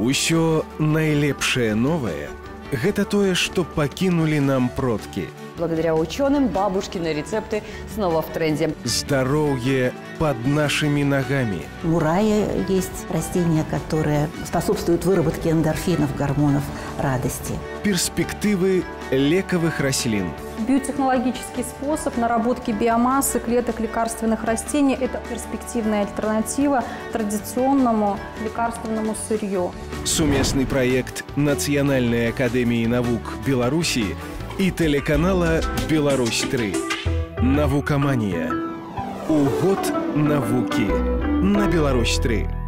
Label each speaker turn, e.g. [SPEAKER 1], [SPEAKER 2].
[SPEAKER 1] Усё найлепшае новае гэта тое, што пакінулі нам продкі.
[SPEAKER 2] Благодаря ученым бабушкины рецепты снова в тренде.
[SPEAKER 1] Здароўе под нашими ногами.
[SPEAKER 3] У рая есть растения, которые способствуют выработке эндорфинов, гормонов радости.
[SPEAKER 1] Перспективы лековых рослин.
[SPEAKER 4] Биотехнологический способ наработки биомассы клеток лекарственных растений – это перспективная альтернатива традиционному лекарственному сырью.
[SPEAKER 1] Суместный проект Национальной академии наук Белоруссии и телеканала «Беларусь-3». Навукомания. У год навуки на «Беларусь-3».